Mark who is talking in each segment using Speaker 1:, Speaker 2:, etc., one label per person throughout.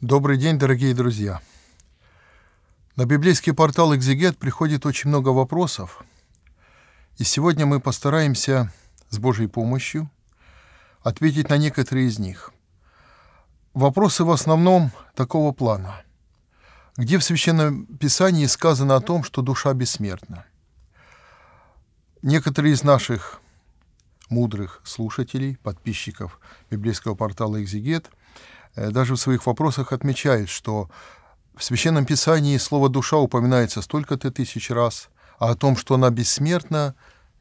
Speaker 1: Добрый день, дорогие друзья! На библейский портал «Экзегет» приходит очень много вопросов, и сегодня мы постараемся с Божьей помощью ответить на некоторые из них. Вопросы в основном такого плана. Где в Священном Писании сказано о том, что душа бессмертна? Некоторые из наших мудрых слушателей, подписчиков библейского портала «Экзегет» даже в своих вопросах отмечает, что в Священном Писании слово «душа» упоминается столько-то тысяч раз, а о том, что она бессмертна,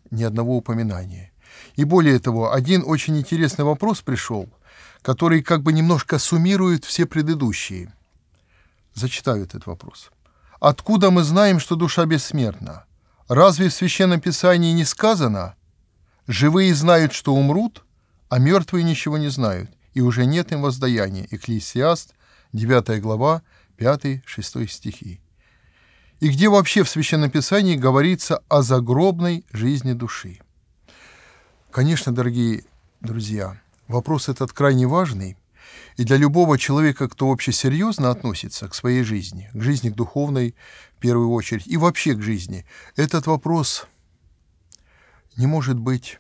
Speaker 1: ни одного упоминания. И более того, один очень интересный вопрос пришел, который как бы немножко суммирует все предыдущие. Зачитаю этот вопрос. Откуда мы знаем, что душа бессмертна? Разве в Священном Писании не сказано «Живые знают, что умрут, а мертвые ничего не знают»? И уже нет им воздаяния. Экклесиаст, 9 глава, 5-6 стихи. И где вообще в Священном Писании говорится о загробной жизни души? Конечно, дорогие друзья, вопрос этот крайне важный, и для любого человека, кто вообще серьезно относится к своей жизни, к жизни духовной в первую очередь, и вообще к жизни, этот вопрос не может быть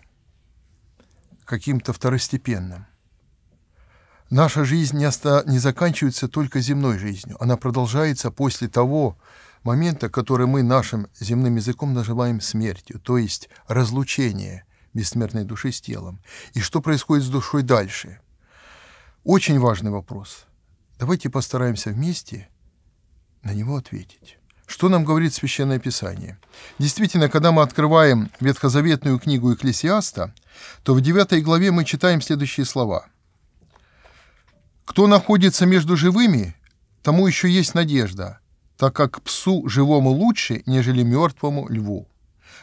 Speaker 1: каким-то второстепенным. Наша жизнь не, оста... не заканчивается только земной жизнью, она продолжается после того момента, который мы нашим земным языком называем смертью, то есть разлучение бессмертной души с телом. И что происходит с душой дальше? Очень важный вопрос. Давайте постараемся вместе на него ответить. Что нам говорит Священное Писание? Действительно, когда мы открываем ветхозаветную книгу Экклесиаста, то в 9 главе мы читаем следующие слова – кто находится между живыми, тому еще есть надежда, так как псу живому лучше, нежели мертвому льву.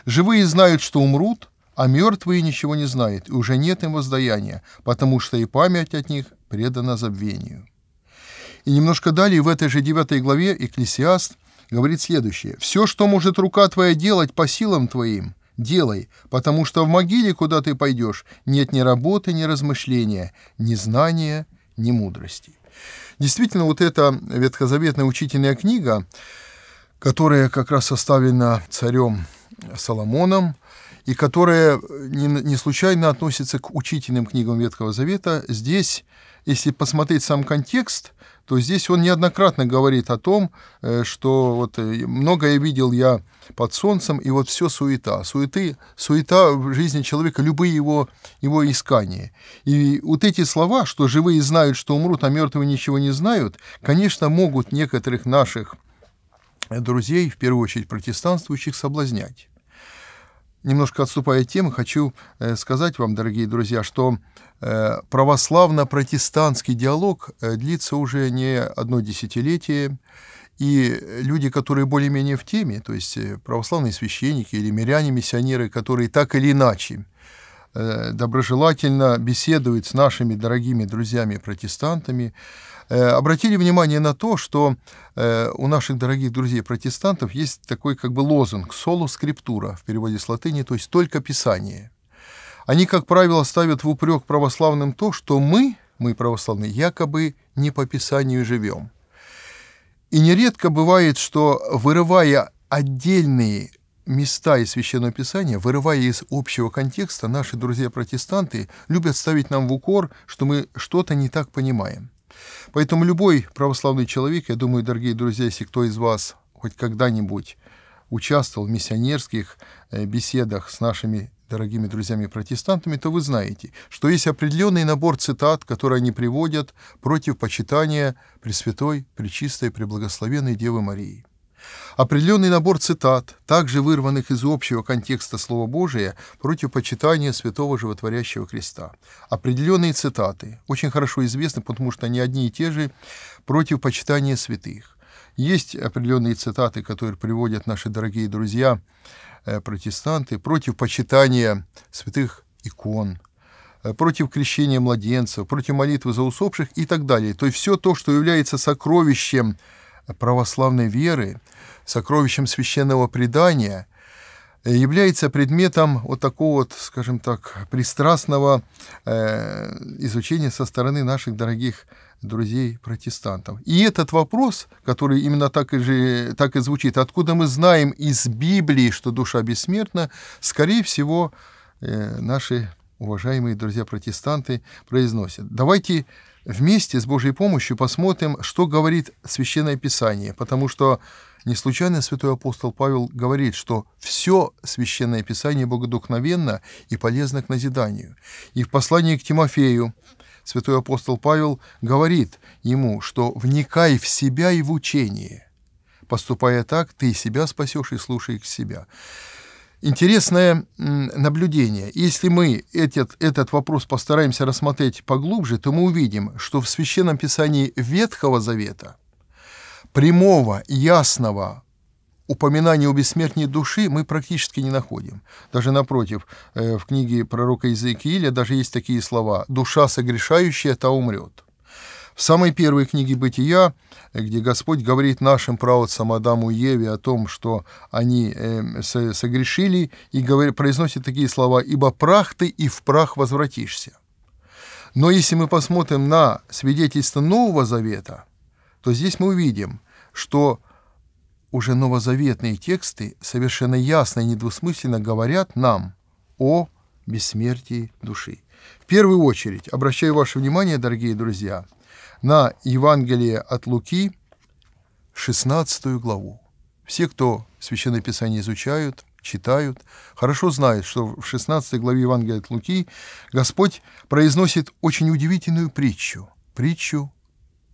Speaker 1: Живые знают, что умрут, а мертвые ничего не знают, и уже нет им воздаяния, потому что и память от них предана забвению. И немножко далее в этой же 9 главе Экклесиаст говорит следующее. «Все, что может рука твоя делать по силам твоим, делай, потому что в могиле, куда ты пойдешь, нет ни работы, ни размышления, ни знания, ни мудрости. Действительно, вот эта ветхозаветная учительная книга, которая как раз составлена царем Соломоном, и которая не, не случайно относится к учительным книгам Ветхого Завета, здесь, если посмотреть сам контекст, то здесь он неоднократно говорит о том, э, что вот э, многое видел я под солнцем, и вот все суета. Суеты, суета в жизни человека, любые его, его искания. И вот эти слова, что живые знают, что умрут, а мертвые ничего не знают, конечно, могут некоторых наших друзей, в первую очередь протестанствующих, соблазнять немножко отступая от темы, хочу э, сказать вам, дорогие друзья, что э, православно-протестантский диалог э, длится уже не одно десятилетие, и люди, которые более-менее в теме, то есть православные священники или миряне, миссионеры, которые так или иначе доброжелательно беседуют с нашими дорогими друзьями-протестантами, обратили внимание на то, что э, у наших дорогих друзей-протестантов есть такой как бы лозунг «соло скриптура» в переводе с латыни, то есть «только Писание». Они, как правило, ставят в упрек православным то, что мы, мы православные, якобы не по Писанию живем. И нередко бывает, что вырывая отдельные места из Священного Писания, вырывая из общего контекста, наши друзья-протестанты любят ставить нам в укор, что мы что-то не так понимаем. Поэтому любой православный человек, я думаю, дорогие друзья, если кто из вас хоть когда-нибудь участвовал в миссионерских э, беседах с нашими дорогими друзьями-протестантами, то вы знаете, что есть определенный набор цитат, которые они приводят против почитания Пресвятой, Пречистой, Преблагословенной Девы Марии. Определенный набор цитат, также вырванных из общего контекста Слова Божия, против почитания святого животворящего креста. Определенные цитаты, очень хорошо известны, потому что они одни и те же, против почитания святых. Есть определенные цитаты, которые приводят наши дорогие друзья, э, протестанты, против почитания святых икон, э, против крещения младенцев, против молитвы за усопших и так далее. То есть все то, что является сокровищем православной веры, сокровищем священного предания, является предметом вот такого вот, скажем так, пристрастного э, изучения со стороны наших дорогих друзей протестантов. И этот вопрос, который именно так и, же, так и звучит, откуда мы знаем из Библии, что душа бессмертна, скорее всего, э, наши уважаемые друзья-протестанты произносят. Давайте вместе с Божьей помощью посмотрим, что говорит Священное Писание, потому что не случайно святой апостол Павел говорит, что все Священное Писание богодухновенно и полезно к назиданию. И в послании к Тимофею святой апостол Павел говорит ему, что «вникай в себя и в учение». Поступая так, ты себя спасешь и слушай к себя. Интересное наблюдение. Если мы этот, этот вопрос постараемся рассмотреть поглубже, то мы увидим, что в Священном Писании Ветхого Завета прямого, ясного упоминания о бессмертии души мы практически не находим. Даже напротив, э, в книге пророка Иезекииля даже есть такие слова «душа согрешающая, та умрет». В самой первой книге «Бытия», где Господь говорит нашим праотцам Адаму и Еве о том, что они э, согрешили, и говорит, произносит такие слова «Ибо прах ты, и в прах возвратишься». Но если мы посмотрим на свидетельство Нового Завета, то здесь мы увидим, что уже новозаветные тексты совершенно ясно и недвусмысленно говорят нам о бессмертии души. В первую очередь обращаю ваше внимание, дорогие друзья, на Евангелие от Луки, 16 главу. Все, кто Священное Писание изучают, читают, хорошо знают, что в 16 главе Евангелия от Луки Господь произносит очень удивительную притчу, притчу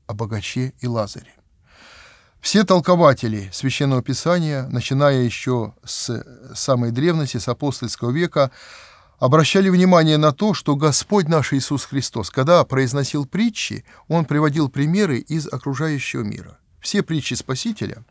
Speaker 1: о богаче и Лазаре. Все толкователи Священного Писания, начиная еще с самой древности, с апостольского века, обращали внимание на то, что Господь наш Иисус Христос, когда произносил притчи, Он приводил примеры из окружающего мира. Все притчи Спасителя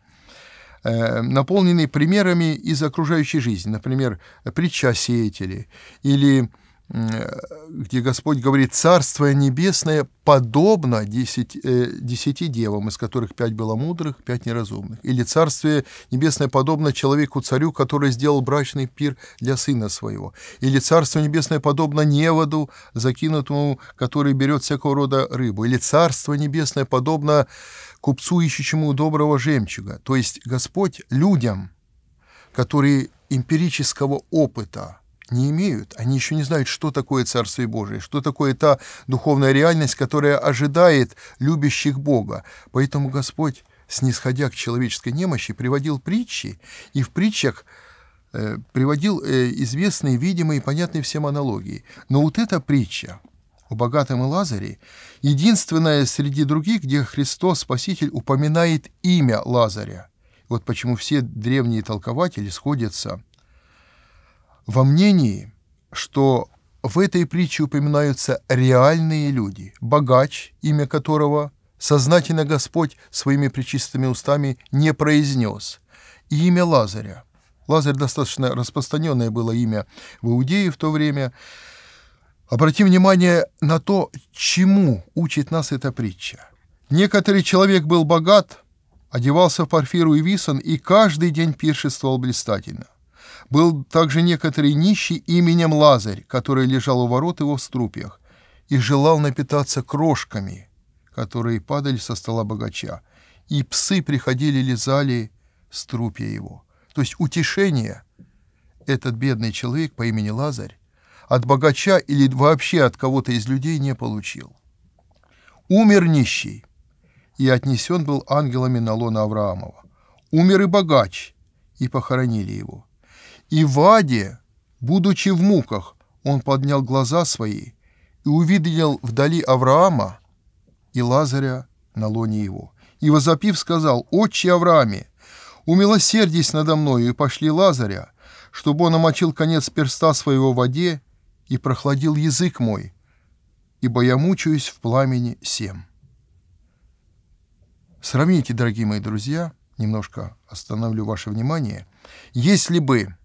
Speaker 1: э, наполнены примерами из окружающей жизни. Например, притча о сеятеле или где Господь говорит, «Царство небесное подобно десяти, э, десяти девам, из которых пять было мудрых, пять неразумных». Или «Царствие небесное подобно человеку-царю, который сделал брачный пир для сына своего». Или «Царство небесное подобно неводу, закинутому, который берет всякого рода рыбу». Или «Царство небесное подобно купцу, ищущему доброго жемчуга». То есть Господь людям, которые эмпирического опыта – не имеют. Они еще не знают, что такое Царствие Божие, что такое та духовная реальность, которая ожидает любящих Бога. Поэтому Господь, снисходя к человеческой немощи, приводил притчи, и в притчах э, приводил э, известные, видимые и понятные всем аналогии. Но вот эта притча о богатом и Лазаре единственная среди других, где Христос, Спаситель, упоминает имя Лазаря. Вот почему все древние толкователи сходятся – во мнении, что в этой притче упоминаются реальные люди, богач, имя которого сознательно Господь своими причистыми устами не произнес, и имя Лазаря. Лазарь достаточно распространенное было имя в Иудее в то время. Обратим внимание на то, чему учит нас эта притча. Некоторый человек был богат, одевался в парфиру и висон и каждый день пиршествовал блистательно. Был также некоторый нищий именем Лазарь, который лежал у ворот его в струпьях, и желал напитаться крошками, которые падали со стола богача, и псы приходили, лизали струпья его. То есть утешение этот бедный человек по имени Лазарь от богача или вообще от кого-то из людей не получил. Умер нищий, и отнесен был ангелами на лона Авраамова. Умер и богач, и похоронили его. И в аде, будучи в муках, он поднял глаза свои и увидел вдали Авраама и Лазаря на лоне его. И возопив сказал, «Отче Аврааме, умилосердись надо мною и пошли Лазаря, чтобы он омочил конец перста своего в воде и прохладил язык мой, ибо я мучаюсь в пламени сем». Сравните, дорогие мои друзья, немножко остановлю ваше внимание, если бы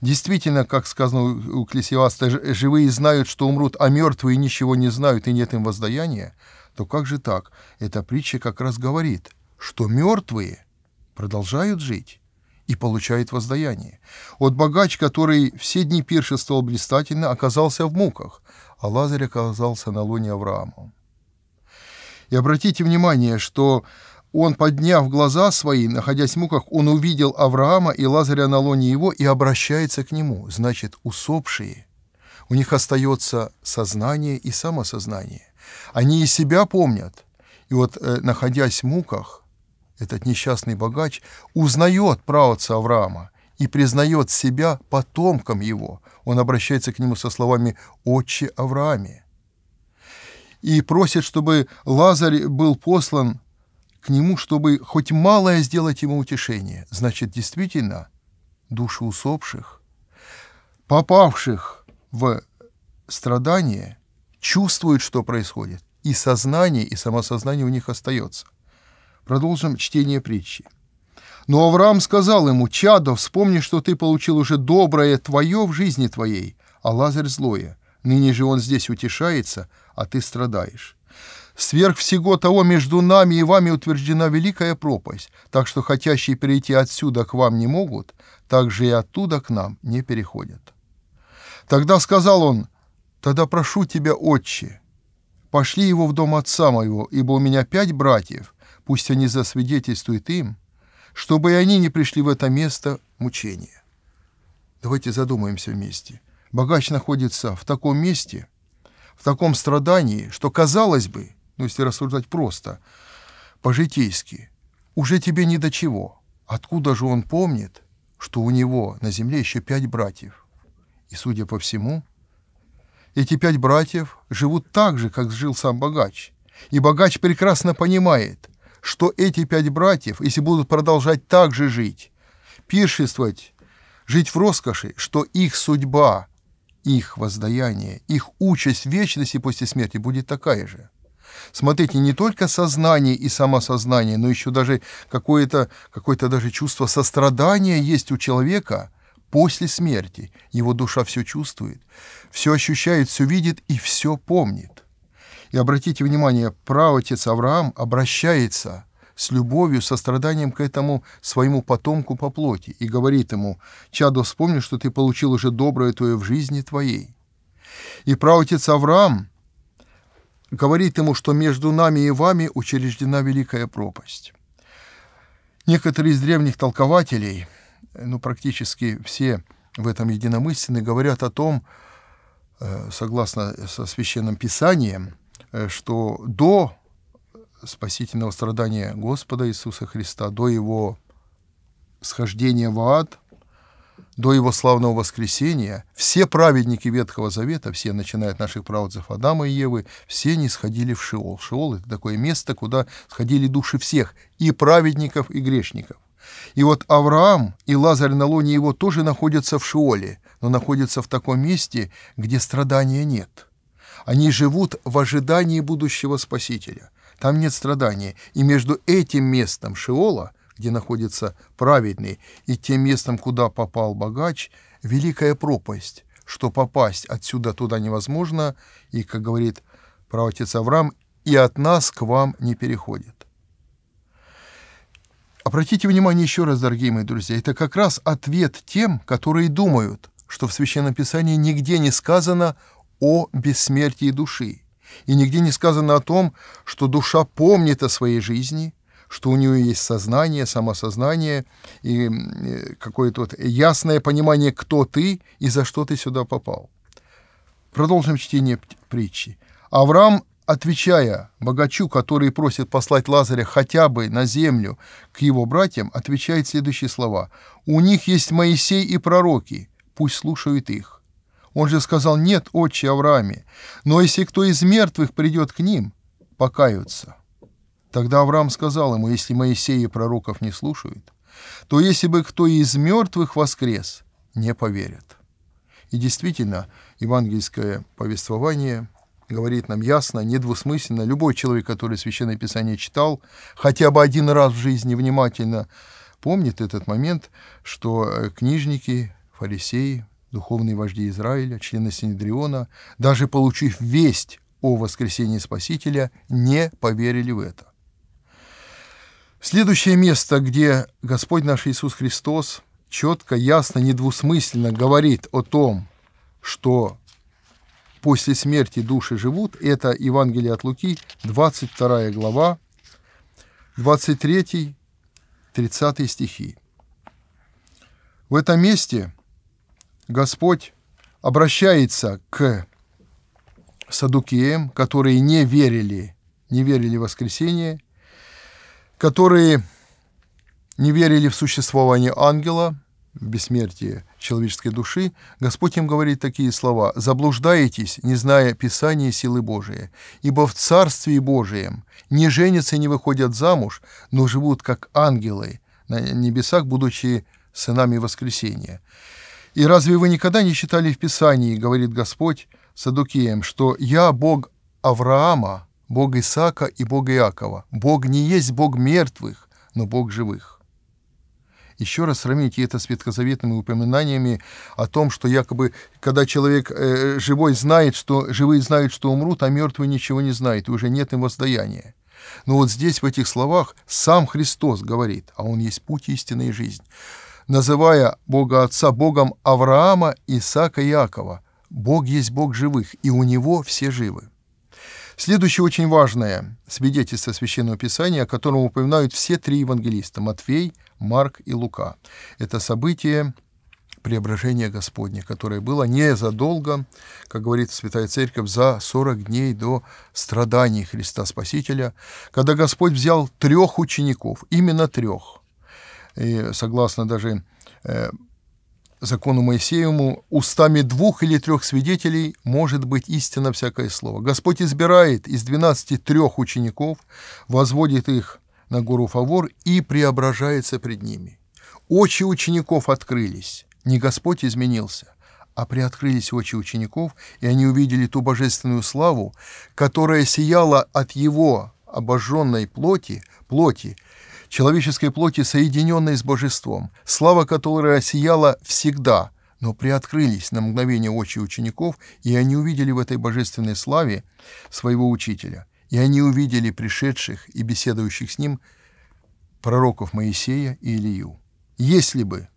Speaker 1: Действительно, как сказано у Клесиаста, живые знают, что умрут, а мертвые ничего не знают и нет им воздаяния, то как же так? Эта притча как раз говорит, что мертвые продолжают жить и получают воздаяние. Вот богач, который все дни пиршествовал блистательно, оказался в муках, а Лазарь оказался на лоне Авраама. И обратите внимание, что он, подняв глаза свои, находясь в муках, он увидел Авраама и Лазаря на лоне его и обращается к нему. Значит, усопшие, у них остается сознание и самосознание. Они и себя помнят. И вот, э, находясь в муках, этот несчастный богач узнает праотца Авраама и признает себя потомком его. Он обращается к нему со словами «Отче Аврааме» и просит, чтобы Лазарь был послан к нему, чтобы хоть малое сделать ему утешение. Значит, действительно, души усопших, попавших в страдания, чувствуют, что происходит, и сознание, и самосознание у них остается. Продолжим чтение притчи. Но Авраам сказал ему, «Чадо, вспомни, что ты получил уже доброе твое в жизни твоей, а Лазарь злое. Ныне же он здесь утешается, а ты страдаешь. Сверх всего того между нами и вами утверждена великая пропасть, так что хотящие перейти отсюда к вам не могут, так же и оттуда к нам не переходят». Тогда сказал он, «Тогда прошу тебя, отче, пошли его в дом отца моего, ибо у меня пять братьев, пусть они засвидетельствуют им, чтобы и они не пришли в это место мучения. Давайте задумаемся вместе. Богач находится в таком месте, в таком страдании, что, казалось бы, ну, если рассуждать просто, по-житейски, уже тебе ни до чего. Откуда же он помнит, что у него на земле еще пять братьев? И, судя по всему, эти пять братьев живут так же, как жил сам богач. И богач прекрасно понимает, что эти пять братьев, если будут продолжать так же жить, пиршествовать, жить в роскоши, что их судьба, их воздаяние, их участь в вечности после смерти будет такая же. Смотрите, не только сознание и самосознание, но еще даже какое-то какое даже чувство сострадания есть у человека после смерти. Его душа все чувствует, все ощущает, все видит и все помнит. И обратите внимание, праотец Авраам обращается с любовью, состраданием к этому своему потомку по плоти и говорит ему, «Чадо, вспомни, что ты получил уже доброе твое в жизни твоей». И праотец Авраам говорит ему, что между нами и вами учреждена великая пропасть. Некоторые из древних толкователей, ну, практически все в этом единомысленны, говорят о том, э, согласно со Священным Писанием, Э, что до спасительного страдания Господа Иисуса Христа, до Его схождения в ад, до Его славного воскресения, все праведники Ветхого Завета, все, начиная от наших правоотцев Адама и Евы, все не сходили в Шиол. Шиол — это такое место, куда сходили души всех, и праведников, и грешников. И вот Авраам и Лазарь на лоне его тоже находятся в Шиоле, но находятся в таком месте, где страдания нет — они живут в ожидании будущего Спасителя. Там нет страдания. И между этим местом Шиола, где находится праведный, и тем местом, куда попал богач, великая пропасть, что попасть отсюда туда невозможно, и, как говорит правотец Авраам, и от нас к вам не переходит. Обратите внимание еще раз, дорогие мои друзья, это как раз ответ тем, которые думают, что в Священном Писании нигде не сказано о бессмертии души. И нигде не сказано о том, что душа помнит о своей жизни, что у нее есть сознание, самосознание и какое-то вот ясное понимание, кто ты и за что ты сюда попал. Продолжим чтение притчи. Авраам, отвечая богачу, который просит послать Лазаря хотя бы на землю к его братьям, отвечает следующие слова. «У них есть Моисей и пророки, пусть слушают их». Он же сказал, нет, отче Аврааме, но если кто из мертвых придет к ним, покаются. Тогда Авраам сказал ему, если Моисея и пророков не слушают, то если бы кто из мертвых воскрес, не поверят. И действительно, евангельское повествование говорит нам ясно, недвусмысленно, любой человек, который Священное Писание читал, хотя бы один раз в жизни внимательно помнит этот момент, что э, книжники, фарисеи, духовные вожди Израиля, члены Синедриона, даже получив весть о воскресении Спасителя, не поверили в это. Следующее место, где Господь наш Иисус Христос четко, ясно, недвусмысленно говорит о том, что после смерти души живут, это Евангелие от Луки, 22 глава, 23-30 стихи. В этом месте Господь обращается к садукеям, которые не верили, не верили в воскресение, которые не верили в существование ангела, в бессмертие человеческой души, Господь им говорит такие слова «Заблуждаетесь, не зная Писания силы Божией, ибо в Царстве Божием не женятся и не выходят замуж, но живут как ангелы на небесах, будучи сынами воскресения». И разве вы никогда не читали в Писании, говорит Господь Садукеям, что «Я Бог Авраама, Бог Исаака и Бог Иакова. Бог не есть Бог мертвых, но Бог живых» еще раз сравните это с ветхозаветными упоминаниями о том, что якобы, когда человек э, живой знает, что живые знают, что умрут, а мертвые ничего не знают, и уже нет им воздаяния. Но вот здесь, в этих словах, сам Христос говорит, а Он есть путь истины и жизнь, называя Бога Отца Богом Авраама, Исаака и Иакова. Бог есть Бог живых, и у Него все живы. Следующее очень важное свидетельство Священного Писания, о котором упоминают все три евангелиста – Матфей, Марк и Лука. Это событие преображения Господня, которое было незадолго, как говорит Святая Церковь, за 40 дней до страданий Христа Спасителя, когда Господь взял трех учеников, именно трех. И согласно даже э, закону Моисеевому, устами двух или трех свидетелей может быть истинно всякое слово. Господь избирает из двенадцати трех учеников, возводит их на гору Фавор и преображается пред ними. Очи учеников открылись, не Господь изменился, а приоткрылись очи учеников, и они увидели ту божественную славу, которая сияла от его обожженной плоти, плоти, человеческой плоти, соединенной с божеством, слава которая сияла всегда, но приоткрылись на мгновение очи учеников, и они увидели в этой божественной славе своего учителя – и они увидели пришедших и беседующих с ним пророков Моисея и Илию. Если бы,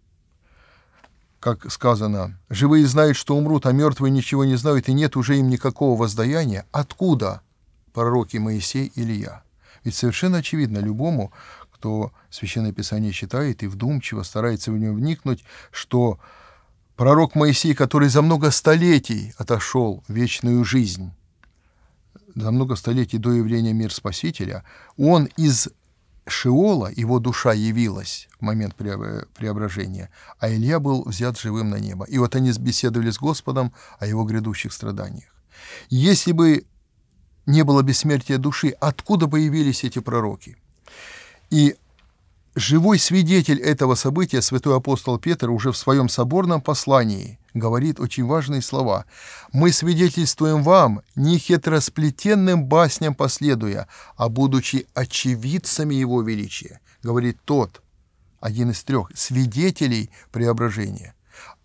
Speaker 1: как сказано, живые знают, что умрут, а мертвые ничего не знают, и нет уже им никакого воздаяния, откуда пророки Моисей и Илия? Ведь совершенно очевидно любому, кто Священное Писание читает и вдумчиво старается в него вникнуть, что пророк Моисей, который за много столетий отошел в вечную жизнь, за много столетий до явления мир Спасителя, он из Шиола, его душа явилась в момент преображения, а Илья был взят живым на небо. И вот они беседовали с Господом о его грядущих страданиях. Если бы не было бессмертия души, откуда бы явились эти пророки? И живой свидетель этого события, святой апостол Петр, уже в своем соборном послании говорит очень важные слова. «Мы свидетельствуем вам, не хитросплетенным басням последуя, а будучи очевидцами Его величия», говорит тот, один из трех свидетелей преображения.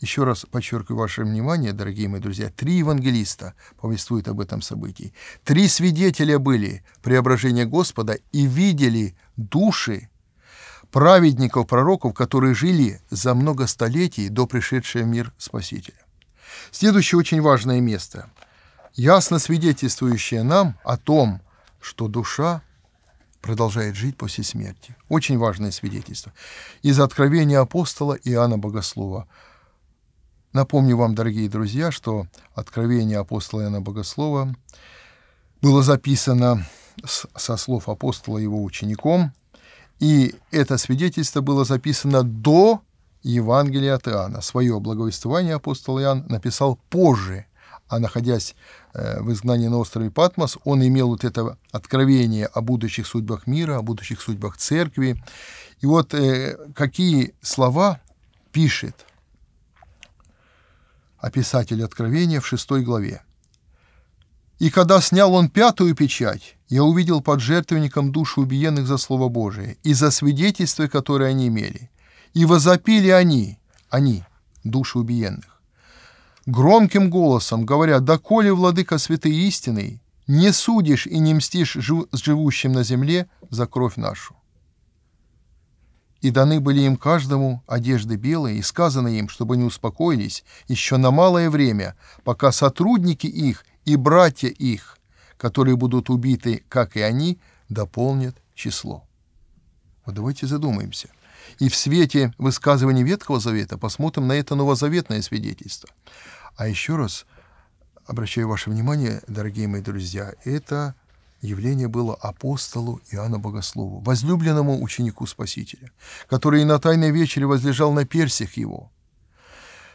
Speaker 1: Еще раз подчеркиваю ваше внимание, дорогие мои друзья, три евангелиста повествуют об этом событии. Три свидетеля были преображения Господа и видели души праведников, пророков, которые жили за много столетий до пришедшего в мир Спасителя. Следующее очень важное место, ясно свидетельствующее нам о том, что душа продолжает жить после смерти. Очень важное свидетельство. Из откровения апостола Иоанна Богослова. Напомню вам, дорогие друзья, что откровение апостола Иоанна Богослова было записано со слов апостола его учеником и это свидетельство было записано до Евангелия от Иоанна. Свое благовествование апостол Иоанн написал позже, а находясь э, в изгнании на острове Патмос, он имел вот это откровение о будущих судьбах мира, о будущих судьбах церкви. И вот э, какие слова пишет описатель откровения в шестой главе. И когда снял он пятую печать, я увидел под жертвенником души убиенных за Слово Божие и за свидетельство, которое они имели. И возопили они, они, души убиенных, громким голосом, говоря, «Доколе, владыка святый истинный, не судишь и не мстишь жив живущим на земле за кровь нашу». И даны были им каждому одежды белые, и сказано им, чтобы они успокоились еще на малое время, пока сотрудники их и братья их, которые будут убиты, как и они, дополнят число. Вот давайте задумаемся. И в свете высказываний Ветхого Завета посмотрим на это новозаветное свидетельство. А еще раз обращаю ваше внимание, дорогие мои друзья, это явление было апостолу Иоанну Богослову, возлюбленному ученику Спасителя, который и на Тайной вечере возлежал на персях его,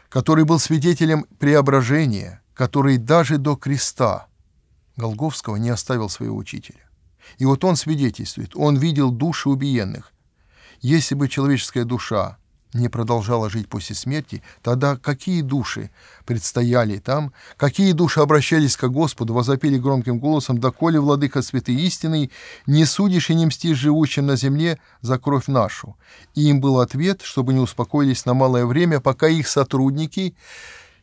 Speaker 1: который был свидетелем преображения, который даже до креста Голговского не оставил своего учителя. И вот он свидетельствует, он видел души убиенных. Если бы человеческая душа не продолжала жить после смерти, тогда какие души предстояли там, какие души обращались к Господу, возопили громким голосом, «Доколе, владыка святый истинный, не судишь и не мстишь живущим на земле за кровь нашу». И им был ответ, чтобы не успокоились на малое время, пока их сотрудники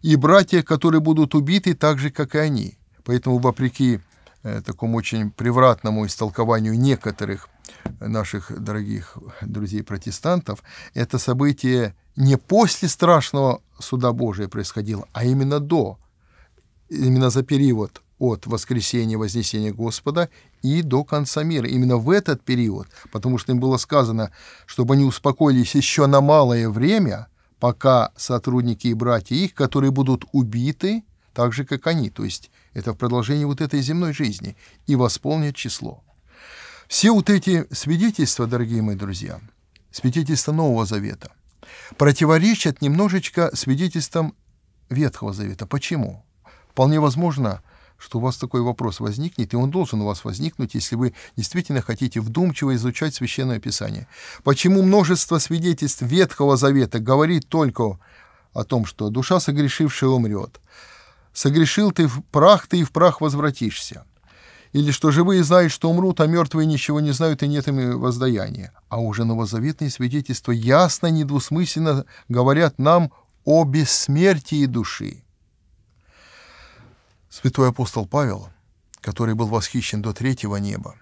Speaker 1: и братья, которые будут убиты так же, как и они. Поэтому, вопреки такому очень превратному истолкованию некоторых наших дорогих друзей-протестантов, это событие не после страшного суда Божия происходило, а именно до, именно за период от воскресения, вознесения Господа и до конца мира. Именно в этот период, потому что им было сказано, чтобы они успокоились еще на малое время, пока сотрудники и братья их, которые будут убиты, так же, как они, то есть это в продолжении вот этой земной жизни, и восполнят число. Все вот эти свидетельства, дорогие мои друзья, свидетельства Нового Завета, противоречат немножечко свидетельствам Ветхого Завета. Почему? Вполне возможно, что у вас такой вопрос возникнет, и он должен у вас возникнуть, если вы действительно хотите вдумчиво изучать Священное Писание. Почему множество свидетельств Ветхого Завета говорит только о том, что душа согрешившая умрет, согрешил ты в прах, ты и в прах возвратишься или что живые знают, что умрут, а мертвые ничего не знают и нет им воздаяния. А уже новозаветные свидетельства ясно, недвусмысленно говорят нам о бессмертии души. Святой апостол Павел, который был восхищен до третьего неба,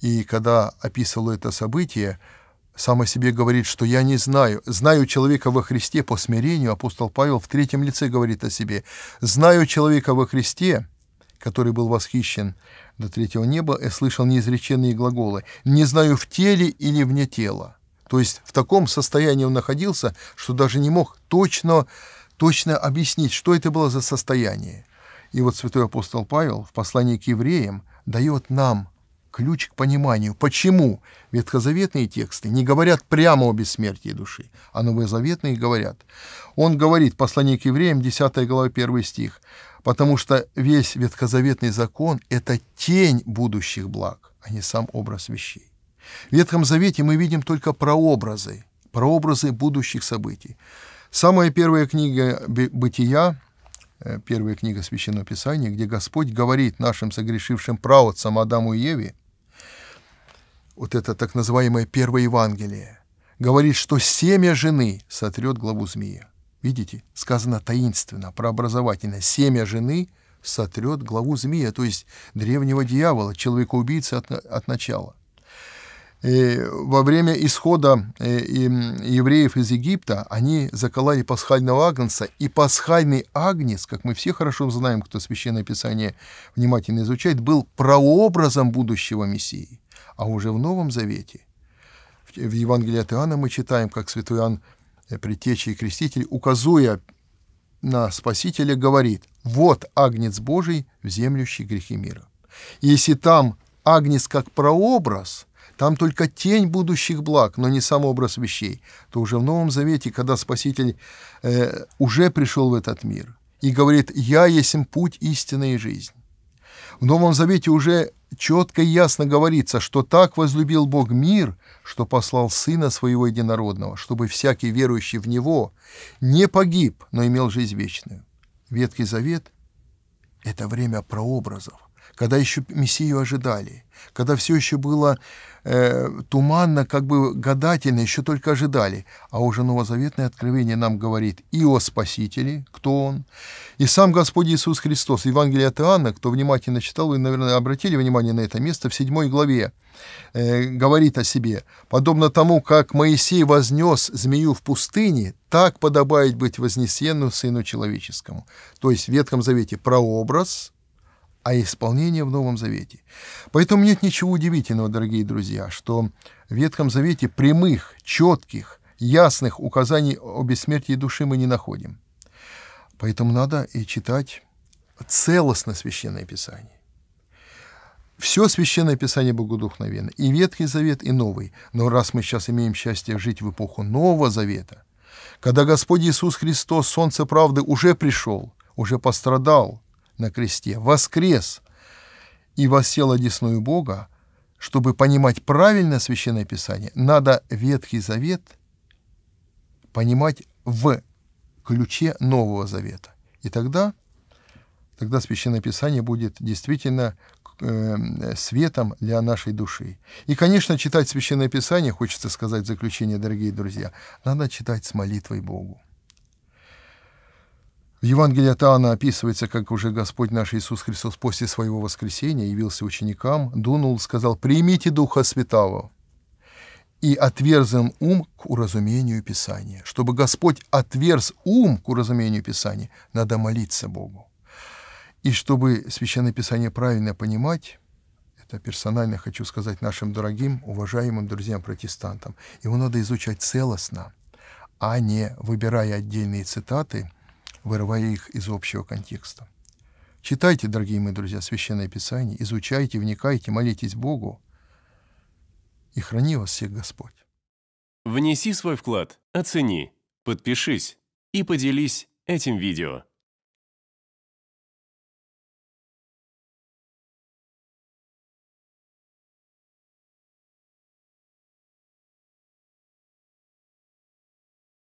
Speaker 1: и когда описывал это событие, сам о себе говорит, что я не знаю. Знаю человека во Христе по смирению. Апостол Павел в третьем лице говорит о себе. Знаю человека во Христе, который был восхищен до третьего неба, и слышал неизреченные глаголы «не знаю, в теле или вне тела». То есть в таком состоянии он находился, что даже не мог точно, точно объяснить, что это было за состояние. И вот святой апостол Павел в послании к евреям дает нам ключ к пониманию, почему ветхозаветные тексты не говорят прямо о бессмертии души, а новозаветные говорят. Он говорит, послание к евреям, 10 глава, 1 стих, потому что весь ветхозаветный закон — это тень будущих благ, а не сам образ вещей. В Ветхом Завете мы видим только прообразы, прообразы будущих событий. Самая первая книга «Бытия», э, первая книга Священного Писания, где Господь говорит нашим согрешившим праотцам Адаму и Еве, вот это так называемое Первое Евангелие, говорит, что семя жены сотрет главу змея. Видите, сказано таинственно, прообразовательно. Семя жены сотрет главу змея, то есть древнего дьявола, человека-убийцы от, от начала. И во время исхода э, евреев из Египта они заколали пасхального агнца, и пасхальный агнец, как мы все хорошо знаем, кто Священное Писание внимательно изучает, был прообразом будущего Мессии. А уже в Новом Завете, в Евангелии от Иоанна мы читаем, как святой Иоанн Э, предтеча и креститель, указуя на Спасителя, говорит, вот агнец Божий, вземлющий грехи мира. Если там агнец как прообраз, там только тень будущих благ, но не сам образ вещей, то уже в Новом Завете, когда Спаситель э, уже пришел в этот мир и говорит, «Я есть путь, истина и жизнь». В Новом Завете уже четко и ясно говорится, что так возлюбил Бог мир, что послал Сына Своего Единородного, чтобы всякий верующий в Него не погиб, но имел жизнь вечную. Ветхий Завет — это время прообразов когда еще Мессию ожидали, когда все еще было э, туманно, как бы гадательно, еще только ожидали. А уже новозаветное откровение нам говорит и о Спасителе, кто Он, и сам Господь Иисус Христос. Евангелие от Иоанна, кто внимательно читал, вы, наверное, обратили внимание на это место, в седьмой главе э, говорит о себе. Подобно тому, как Моисей вознес змею в пустыне, так подобает быть вознесенным Сыну Человеческому. То есть в Ветхом Завете прообраз – а исполнение в Новом Завете. Поэтому нет ничего удивительного, дорогие друзья, что в Ветхом Завете прямых, четких, ясных указаний о бессмертии души мы не находим. Поэтому надо и читать целостно Священное Писание. Все Священное Писание богодухновенно, и Ветхий Завет, и Новый. Но раз мы сейчас имеем счастье жить в эпоху Нового Завета, когда Господь Иисус Христос, Солнце правды, уже пришел, уже пострадал, на кресте, воскрес и воссел одесную Бога, чтобы понимать правильно Священное Писание, надо Ветхий Завет понимать в ключе Нового Завета. И тогда, тогда Священное Писание будет действительно э, светом для нашей души. И, конечно, читать Священное Писание, хочется сказать в заключение, дорогие друзья, надо читать с молитвой Богу. В Евангелии от Иоанна описывается, как уже Господь наш Иисус Христос после своего воскресения явился ученикам, дунул, сказал, «Примите Духа Святого» и отверз им ум к уразумению Писания. Чтобы Господь отверз ум к уразумению Писания, надо молиться Богу. И чтобы Священное Писание правильно понимать, это персонально хочу сказать нашим дорогим, уважаемым друзьям-протестантам, его надо изучать целостно, а не выбирая отдельные цитаты – вырывая их из общего контекста. Читайте, дорогие мои друзья, Священное Писание, изучайте, вникайте, молитесь Богу, и храни вас всех Господь.
Speaker 2: Внеси свой вклад, оцени, подпишись и поделись этим видео.